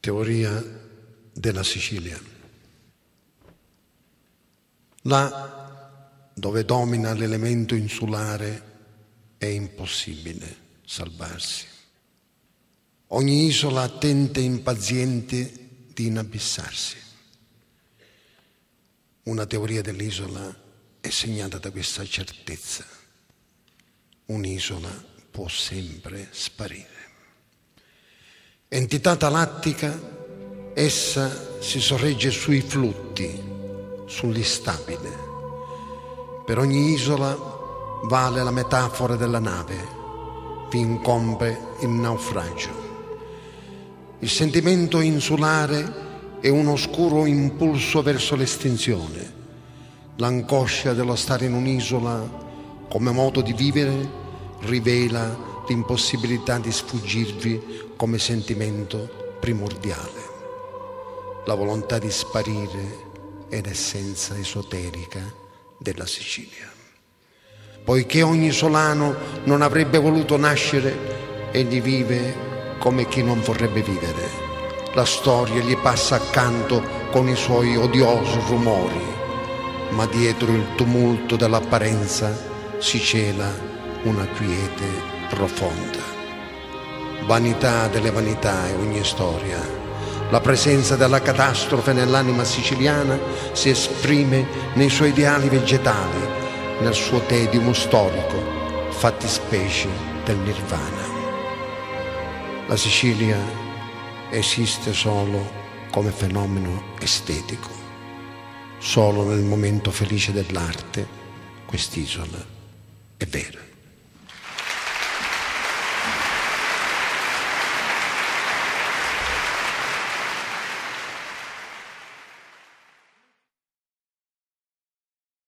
Teoria della Sicilia. Là dove domina l'elemento insulare è impossibile salvarsi. Ogni isola tenta impaziente di inabissarsi. Una teoria dell'isola è segnata da questa certezza. Un'isola può sempre sparire. Entità talattica, essa si sorregge sui flutti, sull'istabile. Per ogni isola vale la metafora della nave, vi incombe il naufragio. Il sentimento insulare è un oscuro impulso verso l'estinzione. L'angoscia dello stare in un'isola come modo di vivere rivela l'impossibilità di sfuggirvi come sentimento primordiale. La volontà di sparire è l'essenza esoterica della Sicilia. Poiché ogni solano non avrebbe voluto nascere, egli vive come chi non vorrebbe vivere. La storia gli passa accanto con i suoi odiosi rumori, ma dietro il tumulto dell'apparenza si cela una quiete profonda. Vanità delle vanità è ogni storia. La presenza della catastrofe nell'anima siciliana si esprime nei suoi ideali vegetali, nel suo tedium storico, fattispecie del nirvana. La Sicilia esiste solo come fenomeno estetico. Solo nel momento felice dell'arte quest'isola è vera.